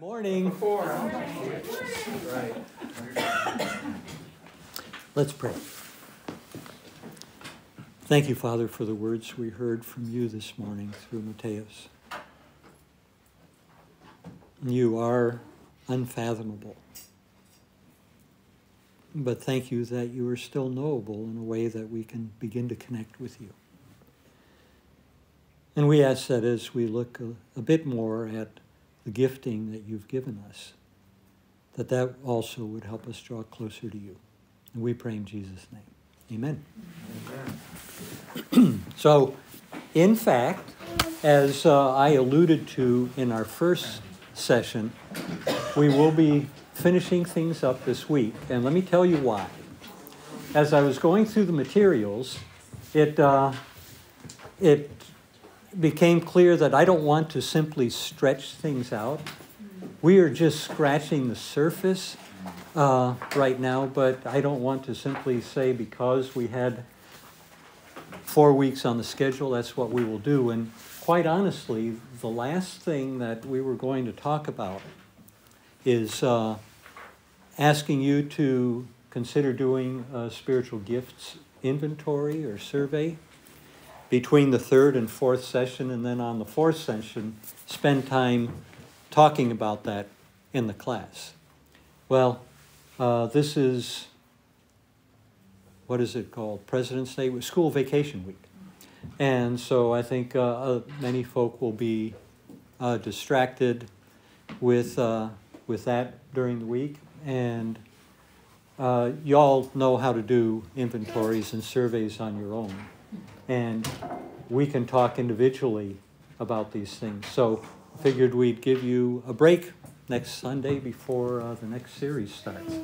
Morning. Right. Let's pray. Thank you, Father, for the words we heard from you this morning through Mateus. You are unfathomable. But thank you that you are still knowable in a way that we can begin to connect with you. And we ask that as we look a, a bit more at the gifting that you've given us, that that also would help us draw closer to you. And we pray in Jesus' name. Amen. Amen. so, in fact, as uh, I alluded to in our first session, we will be finishing things up this week. And let me tell you why. As I was going through the materials, it, uh, it became clear that I don't want to simply stretch things out. We are just scratching the surface uh, right now, but I don't want to simply say because we had four weeks on the schedule, that's what we will do. And quite honestly, the last thing that we were going to talk about is uh, asking you to consider doing a spiritual gifts inventory or survey between the third and fourth session, and then on the fourth session, spend time talking about that in the class. Well, uh, this is, what is it called? President's Day, school vacation week. And so I think uh, uh, many folk will be uh, distracted with, uh, with that during the week. And uh, y'all know how to do inventories and surveys on your own and we can talk individually about these things. So I figured we'd give you a break next Sunday before uh, the next series starts.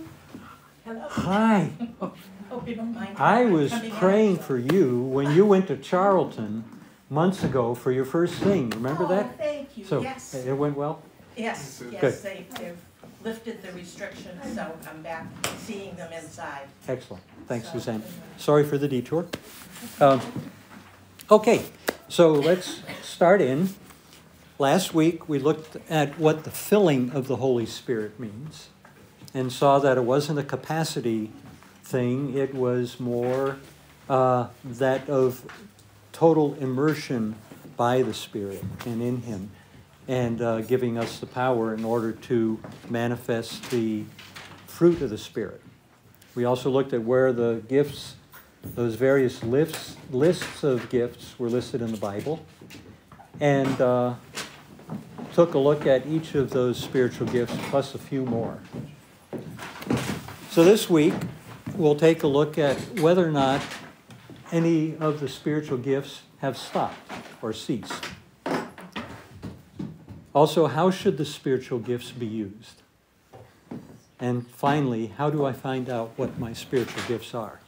Hello. Hi. Hope you don't mind. I was coming in. praying for you when you went to Charlton months ago for your first thing. Remember Oh, that? thank you, So yes, it went well? yes, yes, they, they've lifted the restrictions, so I'm back seeing them inside. Excellent. Thanks, So, Suzanne. Sorry for the detour. Um, Okay, so let's start in. Last week, we looked at what the filling of the Holy Spirit means and saw that it wasn't a capacity thing, it was more uh, that of total immersion by the Spirit and in Him, and uh, giving us the power in order to manifest the fruit of the Spirit. We also looked at where the gifts those various lists, lists of gifts were listed in the Bible and uh, took a look at each of those spiritual gifts plus a few more. So this week, we'll take a look at whether or not any of the spiritual gifts have stopped or ceased. Also, how should the spiritual gifts be used? And finally, how do I find out what my spiritual gifts are?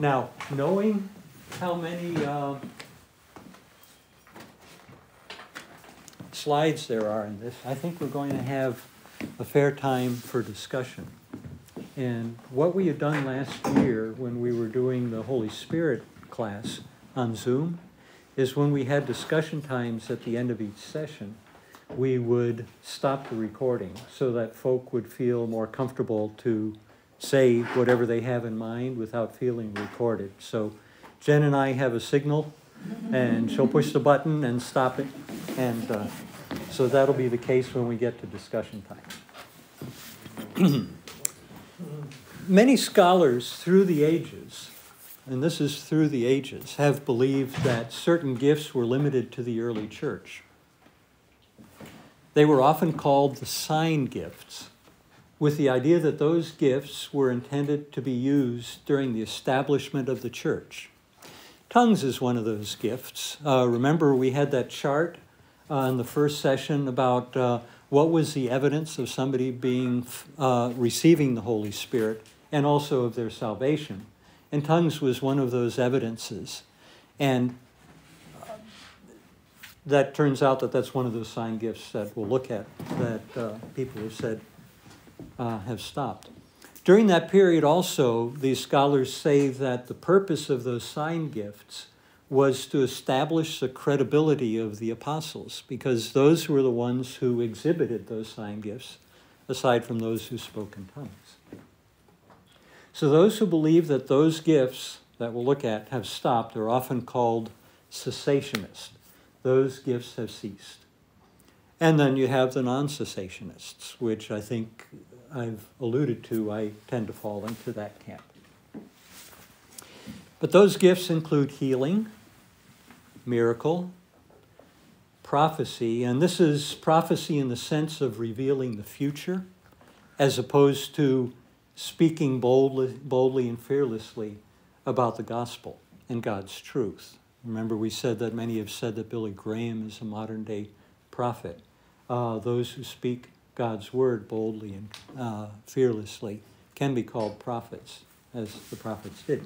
Now, knowing how many uh, slides there are in this, I think we're going to have a fair time for discussion. And what we had done last year when we were doing the Holy Spirit class on Zoom is when we had discussion times at the end of each session, we would stop the recording so that folk would feel more comfortable to say whatever they have in mind without feeling recorded. So Jen and I have a signal, and she'll push the button and stop it. And uh, so that'll be the case when we get to discussion time. Many scholars through the ages, and this is through the ages, have believed that certain gifts were limited to the early church. They were often called the sign gifts with the idea that those gifts were intended to be used during the establishment of the church. Tongues is one of those gifts. Uh, remember, we had that chart uh, in the first session about uh, what was the evidence of somebody being uh, receiving the Holy Spirit and also of their salvation. And tongues was one of those evidences. And uh, that turns out that that's one of those sign gifts that we'll look at that uh, people have said uh, have stopped. During that period, also, these scholars say that the purpose of those sign gifts was to establish the credibility of the apostles because those were the ones who exhibited those sign gifts, aside from those who spoke in tongues. So, those who believe that those gifts that we'll look at have stopped are often called cessationists. Those gifts have ceased. And then you have the non cessationists, which I think I've alluded to. I tend to fall into that camp. But those gifts include healing, miracle, prophecy, and this is prophecy in the sense of revealing the future, as opposed to speaking boldly, boldly and fearlessly about the gospel and God's truth. Remember, we said that many have said that Billy Graham is a modern day prophet. Uh, those who speak God's word boldly and uh, fearlessly can be called prophets, as the prophets did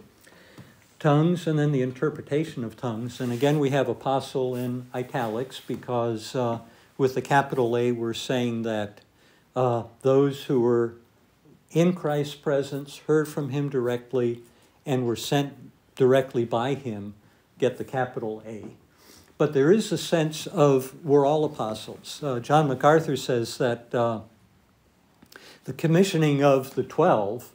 tongues and then the interpretation of tongues. And again, we have apostle in italics because uh, with the capital A, we're saying that uh, those who were in Christ's presence, heard from him directly, and were sent directly by him get the capital A. But there is a sense of we're all apostles. Uh, John MacArthur says that uh, the commissioning of the 12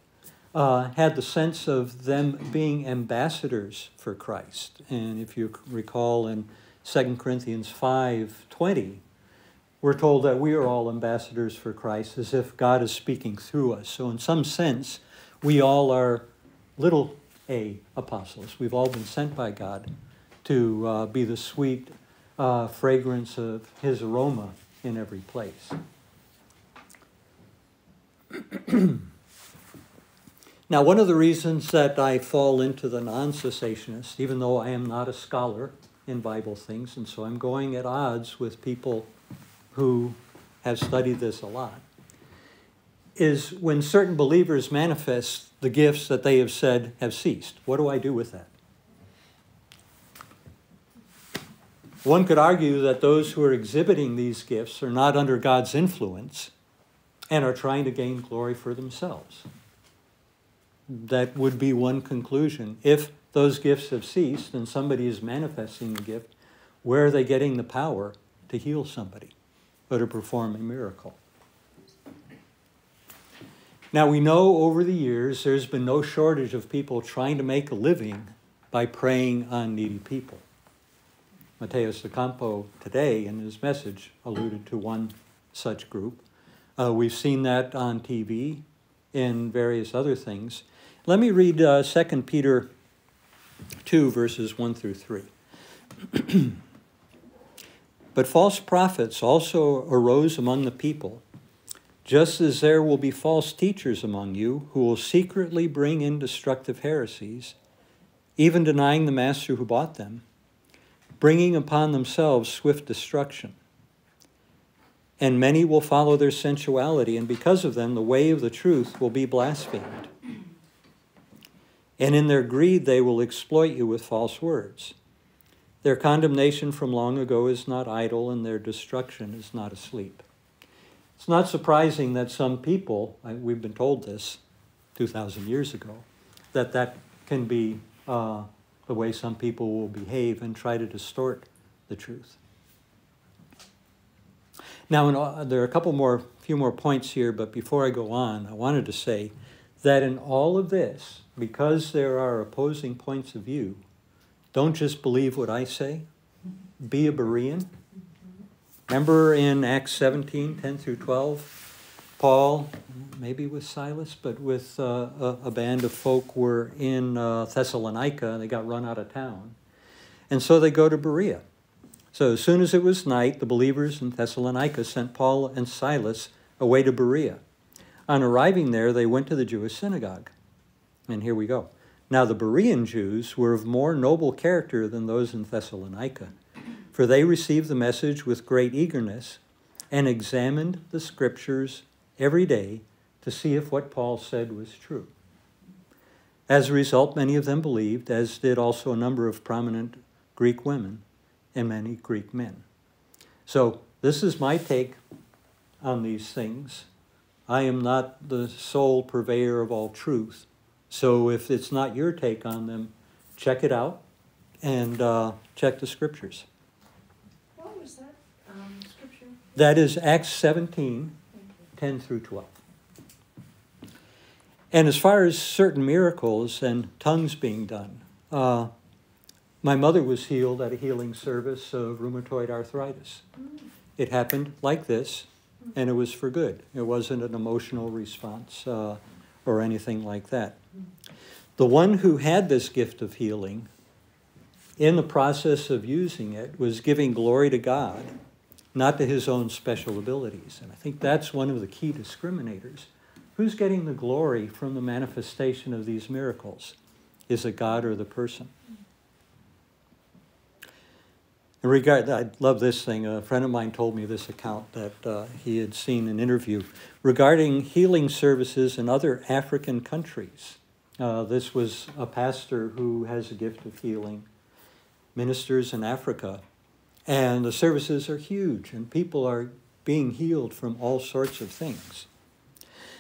uh, had the sense of them being ambassadors for Christ. And if you recall in 2 Corinthians 5:20, we're told that we are all ambassadors for Christ as if God is speaking through us. So in some sense, we all are little a apostles. We've all been sent by God to uh, be the sweet uh, fragrance of his aroma in every place. Now, one of the reasons that I fall into the non cessationist, even though I am not a scholar in Bible things, and so I'm going at odds with people who have studied this a lot, is when certain believers manifest the gifts that they have said have ceased. What do I do with that? One could argue that those who are exhibiting these gifts are not under God's influence and are trying to gain glory for themselves that would be one conclusion. If those gifts have ceased and somebody is manifesting the gift, where are they getting the power to heal somebody or to perform a miracle? Now, we know over the years there's been no shortage of people trying to make a living by preying on needy people. Mateus Campo today in his message alluded to one such group. Uh, we've seen that on TV in various other things. Let me read uh, 2 Peter 2, verses 1 through 3. but false prophets also arose among the people, just as there will be false teachers among you who will secretly bring in destructive heresies, even denying the master who bought them, bringing upon themselves swift destruction. And many will follow their sensuality, and because of them, the way of the truth will be blasphemed. And in their greed, they will exploit you with false words. Their condemnation from long ago is not idle, and their destruction is not asleep. It's not surprising that some people, we've been told this 2,000 years ago, that that can be uh, the way some people will behave and try to distort the truth. Now, there are a couple more, few more points here, but before I go on, I wanted to say that in all of this, because there are opposing points of view, don't just believe what I say. Be a Berean. Remember in Acts 17, 10 through 12, Paul, maybe with Silas, but with uh, a, a, band of folk were in uh, Thessalonica and they got run out of town. And so they go to Berea. So as soon as it was night, the believers in Thessalonica sent Paul and Silas away to Berea. On arriving there, they went to the Jewish synagogue. And here we go. Now, the Berean Jews were of more noble character than those in Thessalonica, for they received the message with great eagerness and examined the scriptures every day to see if what Paul said was true. As a result, many of them believed, as did also a number of prominent Greek women and many Greek men. So, this is my take on these things. I am not the sole purveyor of all truth. So if it's not your take on them, check it out and uh, check the scriptures. What was that um, scripture? That is Acts 17 10 through 12. And as far as certain miracles and tongues being done, uh, my mother was healed at a healing service of rheumatoid arthritis. It happened like this, and it was for good. It wasn't an emotional response uh, or anything like that. The one who had this gift of healing, in the process of using it, was giving glory to God, not to his own special abilities. And I think that's one of the key discriminators. Who's getting the glory from the manifestation of these miracles? Is it God or the person? In regard, I love this thing. A friend of mine told me this account that uh, he had seen an interview regarding healing services in other African countries. Uh, this was a pastor who has a gift of healing, ministers in Africa, and the services are huge, and people are being healed from all sorts of things.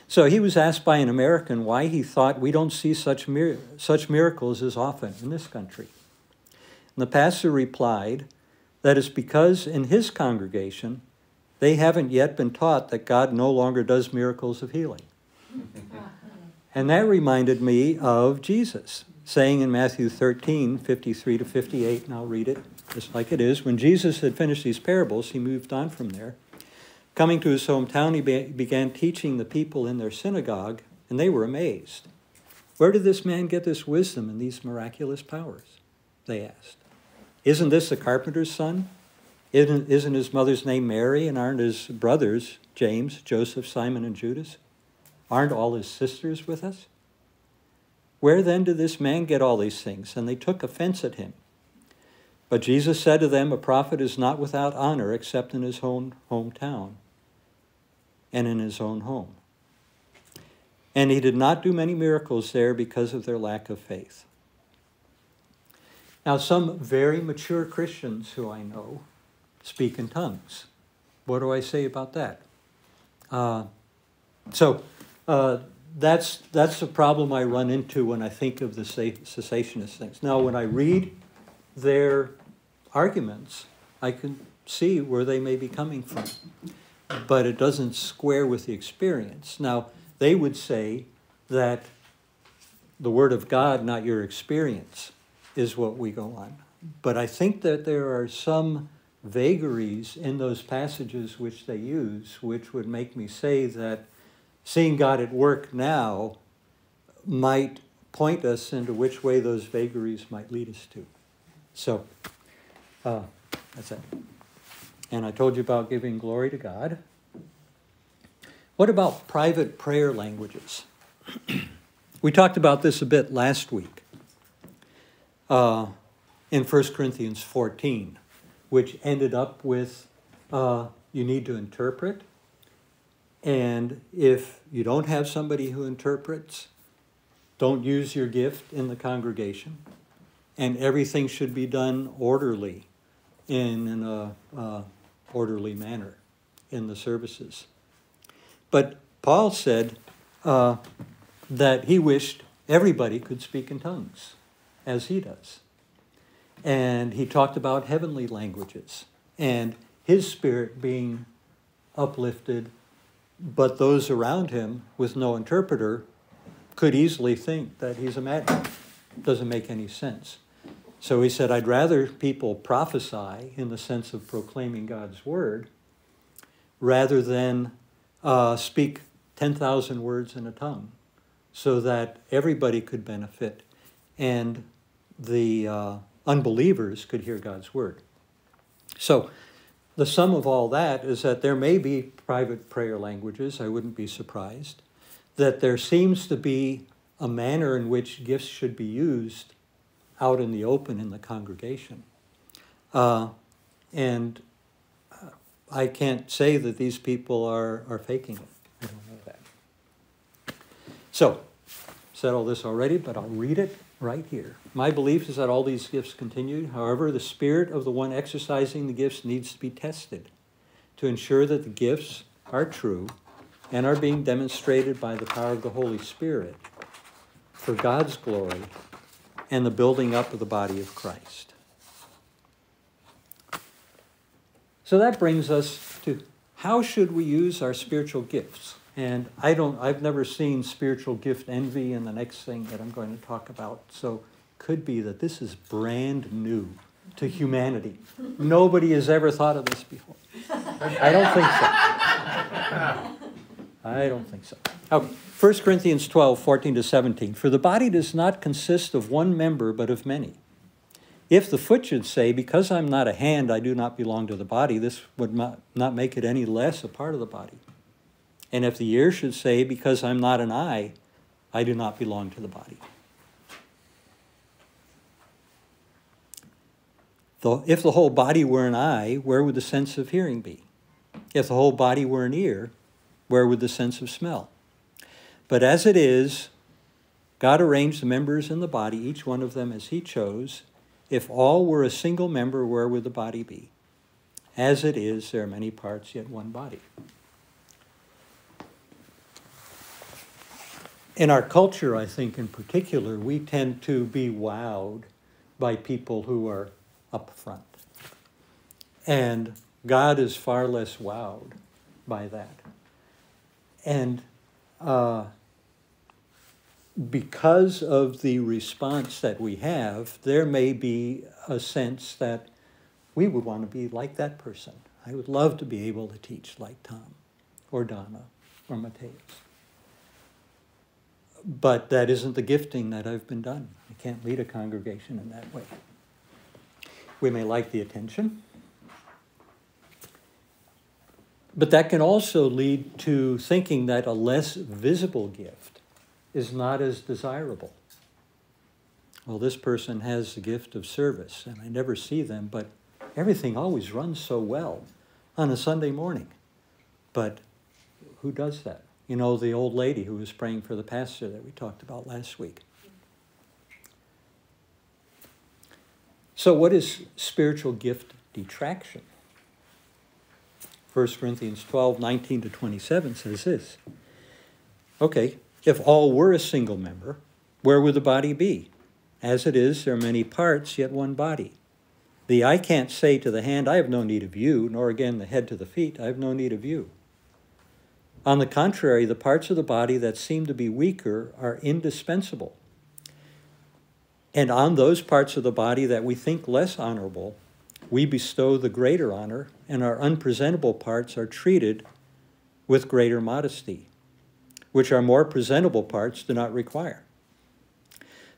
So he was asked by an American why he thought we don't see such, mir- such miracles as often in this country. And the pastor replied that it's because in his congregation they haven't yet been taught that God no longer does miracles of healing. and that reminded me of Jesus saying in Matthew 13, 53 to 58, and I'll read it just like it is. When Jesus had finished these parables, he moved on from there. Coming to his hometown, he be- began teaching the people in their synagogue, and they were amazed. Where did this man get this wisdom and these miraculous powers? They asked. Isn't this the carpenter's son? Isn't, isn't his mother's name Mary, and aren't his brothers James, Joseph, Simon, and Judas? Aren't all his sisters with us? Where then did this man get all these things? And they took offense at him. But Jesus said to them, A prophet is not without honor except in his own hometown and in his own home. And he did not do many miracles there because of their lack of faith. Now, some very mature Christians who I know speak in tongues. What do I say about that? Uh, so, uh, that's, that's the problem I run into when I think of the cessationist things. Now, when I read their arguments, I can see where they may be coming from but it doesn't square with the experience. Now, they would say that the Word of God, not your experience, is what we go on. But I think that there are some vagaries in those passages which they use, which would make me say that seeing God at work now might point us into which way those vagaries might lead us to. So, uh, that's it. And I told you about giving glory to God. What about private prayer languages? we talked about this a bit last week uh, in 1 Corinthians 14, which ended up with uh, you need to interpret. And if you don't have somebody who interprets, don't use your gift in the congregation. And everything should be done orderly in an uh, orderly manner in the services. But Paul said uh, that he wished everybody could speak in tongues, as he does. And he talked about heavenly languages and his spirit being uplifted, but those around him with no interpreter could easily think that he's a madman. Doesn't make any sense. So he said, I'd rather people prophesy in the sense of proclaiming God's word rather than uh, speak 10,000 words in a tongue so that everybody could benefit and the uh, unbelievers could hear God's word. So, the sum of all that is that there may be private prayer languages, I wouldn't be surprised, that there seems to be a manner in which gifts should be used out in the open in the congregation. Uh, and uh, I can't say that these people are, are faking it. I don't know that. So, said all this already, but I'll read it right here. My belief is that all these gifts continue. However, the spirit of the one exercising the gifts needs to be tested to ensure that the gifts are true and are being demonstrated by the power of the Holy Spirit for God's glory and the building up of the body of Christ. So that brings us to how should we use our spiritual gifts? And I don't I've never seen spiritual gift envy in the next thing that I'm going to talk about. So could be that this is brand new to humanity. Nobody has ever thought of this before. I don't think so. I don't think so. Okay. 1 Corinthians 12, 14 to 17. For the body does not consist of one member, but of many. If the foot should say, Because I'm not a hand, I do not belong to the body, this would not, make it any less a part of the body. And if the ear should say, Because I'm not an eye, I do not belong to the body. Though, if the whole body were an eye, where would the sense of hearing be? If the whole body were an ear, where would the sense of smell? But as it is, God arranged the members in the body, each one of them as He chose. If all were a single member, where would the body be? As it is, there are many parts, yet one body. In our culture, I think in particular, we tend to be wowed by people who are up front. And God is far less wowed by that. And uh, because of the response that we have, there may be a sense that we would want to be like that person. I would love to be able to teach like Tom or Donna or Mateus. But that isn't the gifting that I've been done. I can't lead a congregation in that way. We may like the attention, but that can also lead to thinking that a less visible gift is not as desirable. Well, this person has the gift of service, and I never see them, but everything always runs so well on a Sunday morning. But who does that? You know, the old lady who was praying for the pastor that we talked about last week. So, what is spiritual gift detraction? 1 Corinthians 12, 19 to 27 says this. Okay, if all were a single member, where would the body be? As it is, there are many parts, yet one body. The eye can't say to the hand, I have no need of you, nor again the head to the feet, I have no need of you. On the contrary, the parts of the body that seem to be weaker are indispensable. And on those parts of the body that we think less honorable, we bestow the greater honor, and our unpresentable parts are treated with greater modesty which our more presentable parts do not require.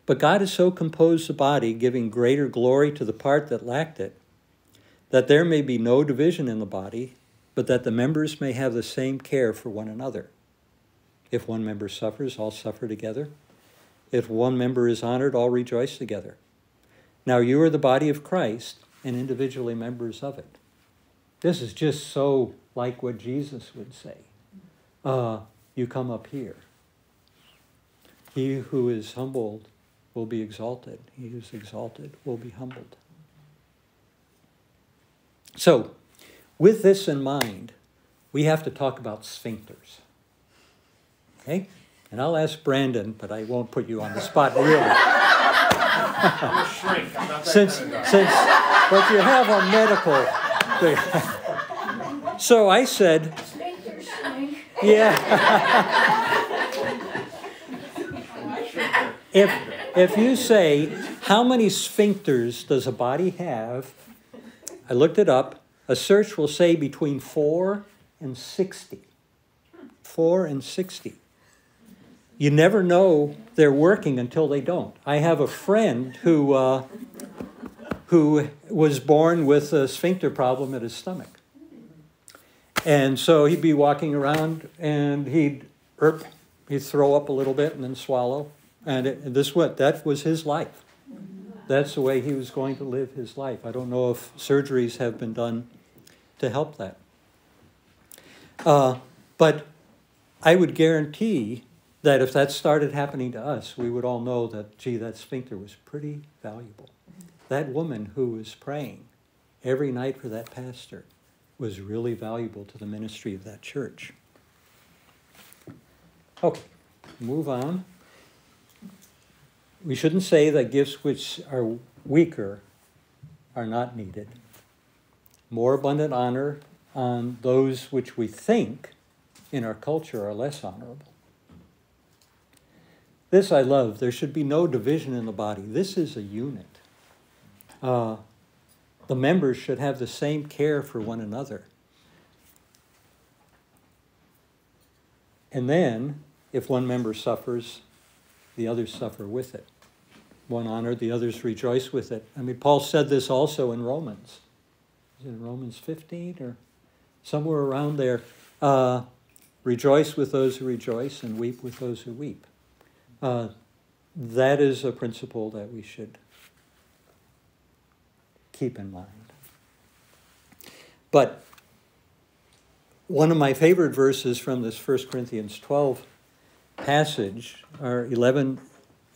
But God has so composed the body, giving greater glory to the part that lacked it, that there may be no division in the body, but that the members may have the same care for one another. If one member suffers, all suffer together. If one member is honored, all rejoice together. Now you are the body of Christ and individually members of it. This is just so like what Jesus would say. Uh, you come up here. He who is humbled will be exalted. He who is exalted will be humbled. So, with this in mind, we have to talk about sphincters. Okay? And I'll ask Brandon, but I won't put you on the spot really. Since, since what you have on medical. so I said, yeah. if, if you say, how many sphincters does a body have? I looked it up. A search will say between 4 and 60. 4 and 60. You never know they're working until they don't. I have a friend who, uh, who was born with a sphincter problem at his stomach. And so he'd be walking around and he'd erp, he'd throw up a little bit and then swallow. And it, this what that was his life. That's the way he was going to live his life. I don't know if surgeries have been done to help that. Uh, but I would guarantee that if that started happening to us, we would all know that, gee, that sphincter was pretty valuable. That woman who was praying every night for that pastor was really valuable to the ministry of that church. Okay, move on. we shouldn't say that gifts which are weaker are not needed. More abundant honor on those which we think in our culture are less honorable. This I love. There should be no division in the body. This is a unit. Uh, the members should have the same care for one another. And then, if one member suffers, the others suffer with it. One honor, the others rejoice with it. I mean, Paul said this also in Romans. Is it in Romans 15 or somewhere around there? Uh, rejoice with those who rejoice and weep with those who weep. Uh, that is a principle that we should keep in mind. But one of my favorite verses from this 1 Corinthians 12 passage are 11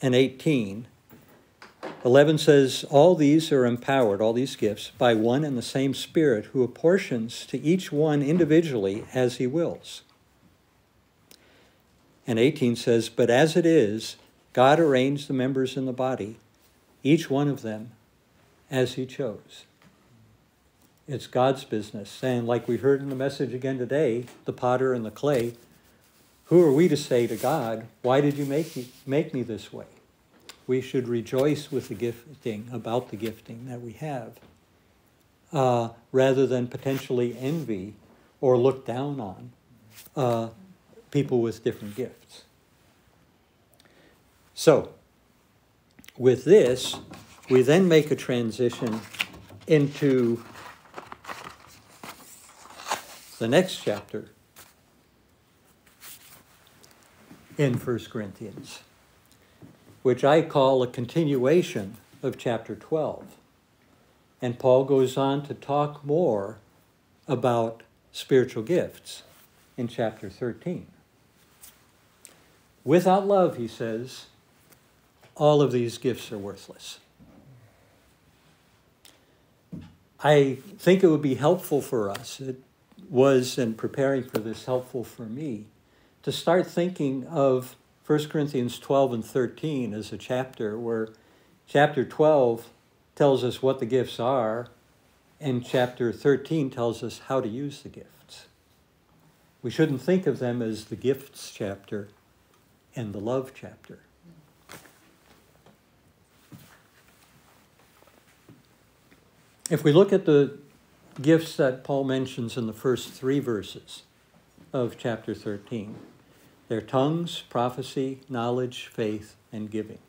and 18. 11 says, All these are empowered, all these gifts, by one and the same Spirit who apportions to each one individually as he wills. And 18 says, But as it is, God arranged the members in the body, each one of them, as he chose. It's God's business. And like we heard in the message again today, the potter and the clay, who are we to say to God, Why did you make me, make me this way? We should rejoice with the gifting, about the gifting that we have, uh, rather than potentially envy or look down on uh, people with different gifts. So, with this, we then make a transition into the next chapter in 1 Corinthians, which I call a continuation of chapter 12. And Paul goes on to talk more about spiritual gifts in chapter 13. Without love, he says, all of these gifts are worthless. I think it would be helpful for us, it was in preparing for this helpful for me, to start thinking of 1 Corinthians 12 and 13 as a chapter where chapter 12 tells us what the gifts are, and chapter 13 tells us how to use the gifts. We shouldn't think of them as the gifts chapter and the love chapter. If we look at the gifts that Paul mentions in the first three verses of chapter 13, they're tongues, prophecy, knowledge, faith, and giving.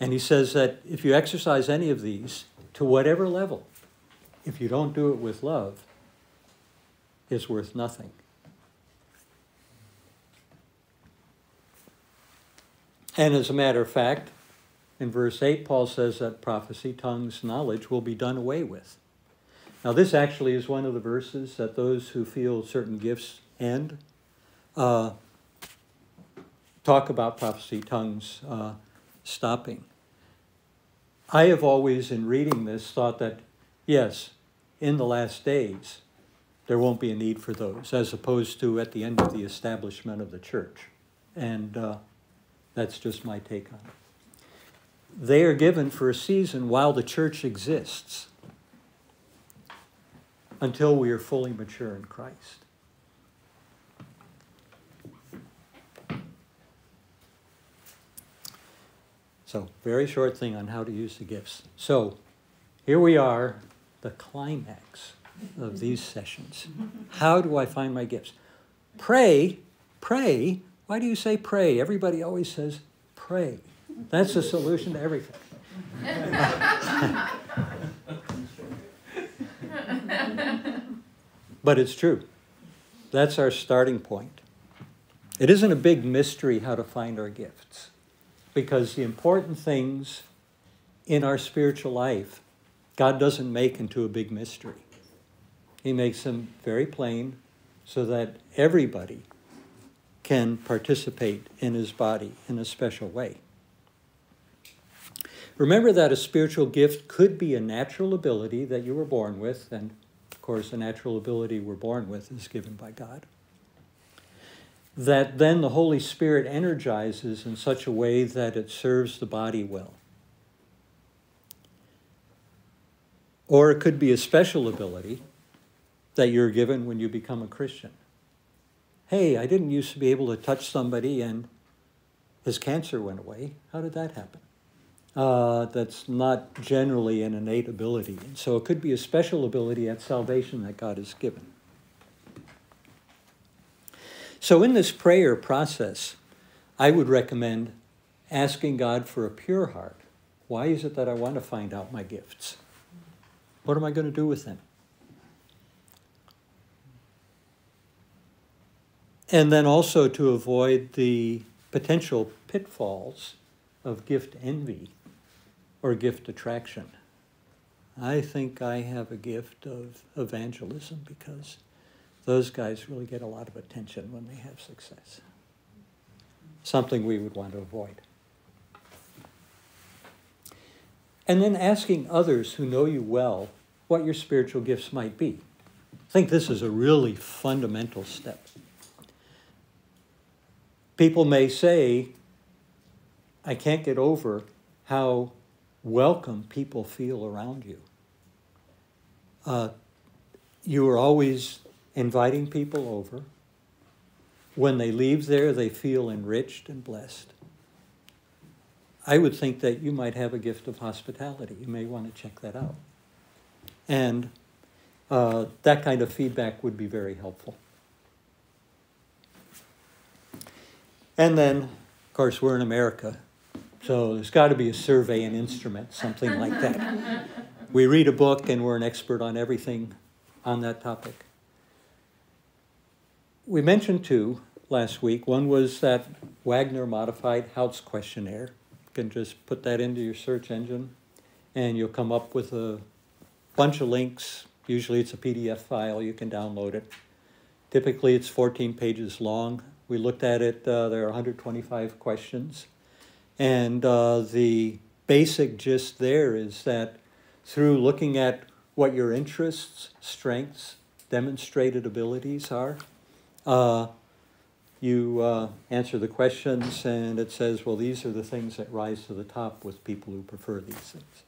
And he says that if you exercise any of these to whatever level, if you don't do it with love, is worth nothing. And as a matter of fact, in verse 8, Paul says that prophecy, tongues, knowledge will be done away with. Now, this actually is one of the verses that those who feel certain gifts end uh, talk about prophecy, tongues uh, stopping. I have always, in reading this, thought that, yes, in the last days, there won't be a need for those, as opposed to at the end of the establishment of the church. And uh, that's just my take on it. They are given for a season while the church exists until we are fully mature in Christ. So, very short thing on how to use the gifts. So, here we are, the climax of these sessions. How do I find my gifts? Pray, pray why do you say pray? Everybody always says pray. That's the solution to everything. but it's true. That's our starting point. It isn't a big mystery how to find our gifts because the important things in our spiritual life, God doesn't make into a big mystery. He makes them very plain so that everybody can participate in his body in a special way. Remember that a spiritual gift could be a natural ability that you were born with, and of course, a natural ability we're born with is given by God. that then the Holy Spirit energizes in such a way that it serves the body well. Or it could be a special ability that you're given when you become a Christian. Hey, I didn't used to be able to touch somebody and his cancer went away. How did that happen? Uh, that's not generally an innate ability. And so it could be a special ability at salvation that God has given. So, in this prayer process, I would recommend asking God for a pure heart. Why is it that I want to find out my gifts? What am I going to do with them? And then also to avoid the potential pitfalls of gift envy or gift detraction. I think I have a gift of evangelism because those guys really get a lot of attention when they have success. Something we would want to avoid. And then asking others who know you well what your spiritual gifts might be. I think this is a really fundamental step. People may say, I can't get over how welcome people feel around you. Uh, you are always inviting people over. When they leave there, they feel enriched and blessed. I would think that you might have a gift of hospitality. You may want to check that out. And uh, that kind of feedback would be very helpful. And then, of course, we're in America, so there's got to be a survey and instrument, something like that. we read a book and we're an expert on everything on that topic we mentioned two last week. One was that Wagner modified Houts questionnaire. You can just put that into your search engine and you'll come up with a bunch of links. Usually it's a PDF file, you can download it. Typically it's 14 pages long. We looked at it, uh, there are 125 questions. And uh, the basic gist there is that through looking at what your interests, strengths, demonstrated abilities are, uh, you uh, answer the questions and it says, well, these are the things that rise to the top with people who prefer these things.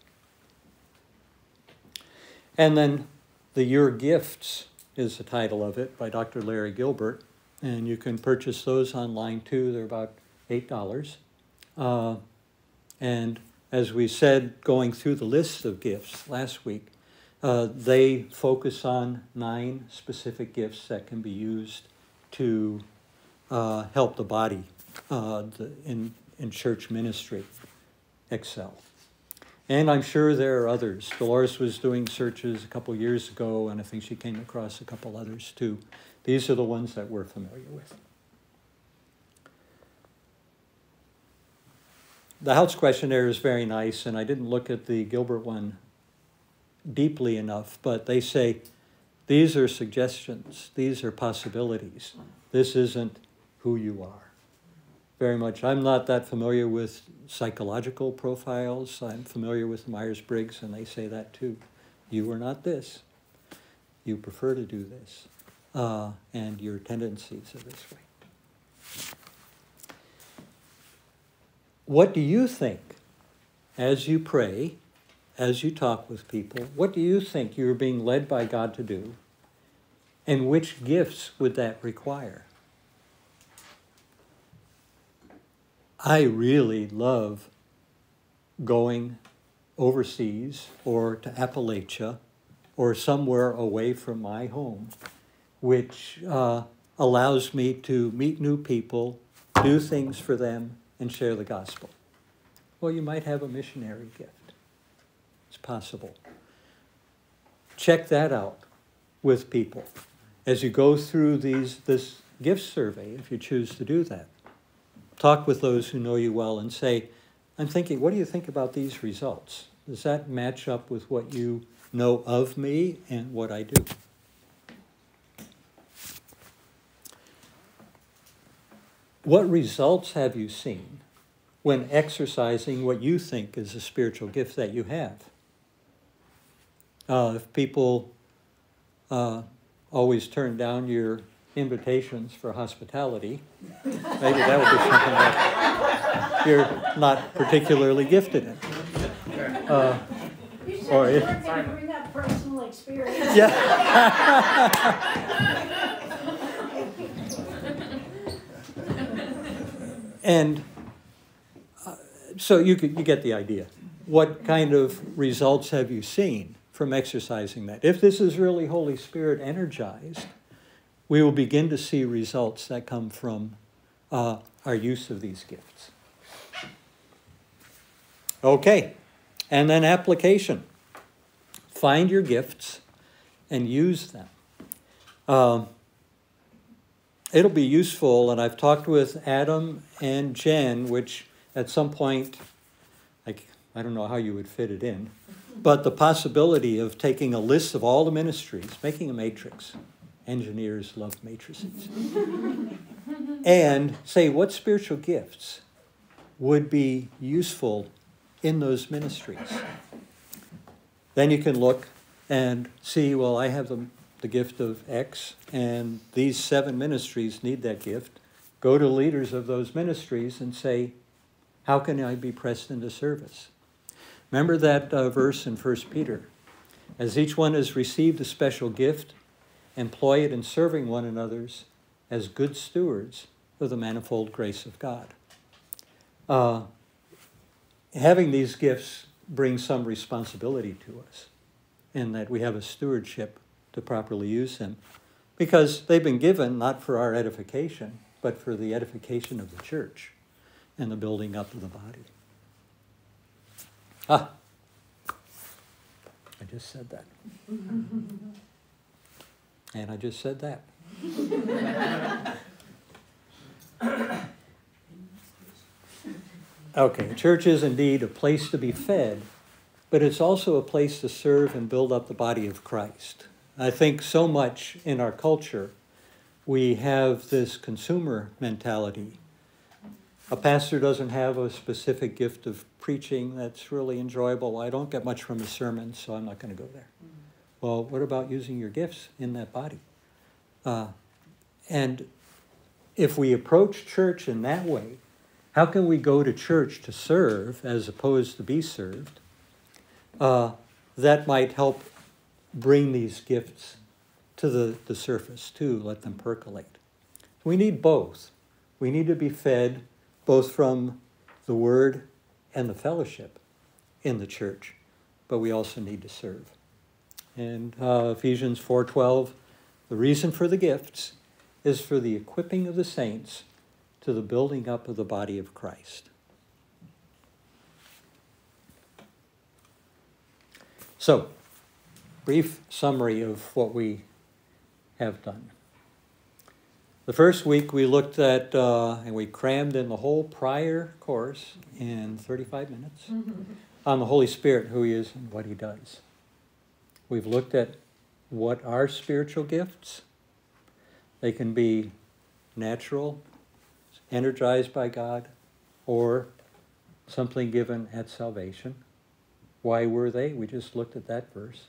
And then the Your Gifts is the title of it by Dr. Larry Gilbert. And you can purchase those online too. They're about $8. Uh, and as we said, going through the list of gifts last week, uh, they focus on nine specific gifts that can be used to uh, help the body uh, the, in, in church ministry excel. And I'm sure there are others. Dolores was doing searches a couple years ago, and I think she came across a couple others too. These are the ones that we're familiar with. The Houts questionnaire is very nice, and I didn't look at the Gilbert one deeply enough, but they say these are suggestions, these are possibilities. This isn't who you are. Very much. I'm not that familiar with psychological profiles. I'm familiar with Myers Briggs, and they say that too. You are not this. You prefer to do this. Uh, and your tendencies are this way. What do you think as you pray as you talk with people, what do you think you're being led by God to do? And which gifts would that require? I really love going overseas or to Appalachia or somewhere away from my home, which uh, allows me to meet new people, do things for them, and share the gospel. Well, you might have a missionary gift It's possible. Check that out with people as you go through these this gift survey if you choose to do that. Talk with those who know you well and say, I'm thinking, what do you think about these results? Does that match up with what you know of me and what I do? What results have you seen when exercising what you think is a spiritual gift that you have? Uh, if people uh, always turn down your invitations for hospitality. Maybe that would be something that you're not particularly gifted in. Uh, Or if- bring up personal experience. yeah. and uh, so you could, you get the idea. What kind of results have you seen from exercising that? If this is really Holy Spirit energized, we will begin to see results that come from uh, our use of these gifts. Okay, and then application. Find your gifts and use them. Um, it'll be useful, and I've talked with Adam and Jen, which at some point, like, I don't know how you would fit it in, but the possibility of taking a list of all the ministries, making a matrix. Engineers love matrices. and say what spiritual gifts would be useful in those ministries. Then you can look and see, well, I have the, the gift of X, and these seven ministries need that gift. Go to leaders of those ministries and say, how can I be pressed into service? Remember that uh, verse in 1 Peter. As each one has received a special gift, employ it in serving one another's as good stewards of the manifold grace of God. Uh, having these gifts brings some responsibility to us in that we have a stewardship to properly use them because they've been given not for our edification, but for the edification of the church and the building up of the body. Ah, I just said that. And I just said that. Okay, church is indeed a place to be fed, but it's also a place to serve and build up the body of Christ. I think so much in our culture, we have this consumer mentality. A pastor doesn't have a specific gift of preaching that's really enjoyable. I don't get much from a sermon, so I'm not going to go there. Well, what about using your gifts in that body? Uh, and if we approach church in that way, how can we go to church to serve as opposed to be served? Uh, that might help bring these gifts to the, the surface too, let them percolate. We need both. We need to be fed both from the word and the fellowship in the church, but we also need to serve. And uh, Ephesians 4:12, the reason for the gifts is for the equipping of the saints to the building up of the body of Christ. So, brief summary of what we have done. The first week we looked at, uh, and we crammed in the whole prior course in 35 minutes on the Holy Spirit, who He is and what He does. We've looked at what are spiritual gifts. They can be natural, energized by God, or something given at salvation. Why were they? We just looked at that verse.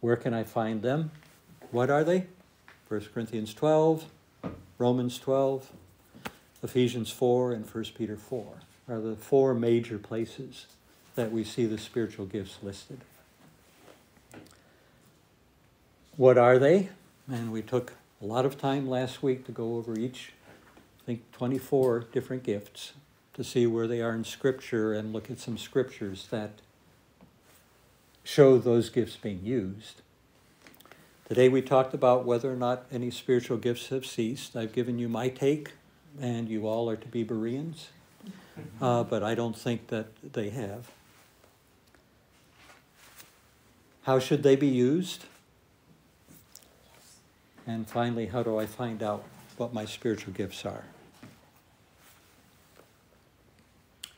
Where can I find them? What are they? 1 Corinthians 12, Romans 12, Ephesians 4, and 1 Peter 4 are the four major places that we see the spiritual gifts listed. What are they? And we took a lot of time last week to go over each, I think 24 different gifts to see where they are in Scripture and look at some scriptures that show those gifts being used. Today we talked about whether or not any spiritual gifts have ceased. I've given you my take, and you all are to be Bereans, uh, but I don't think that they have. How should they be used? And finally, how do I find out what my spiritual gifts are?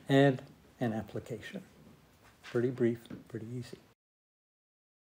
And an application. Pretty brief, pretty easy.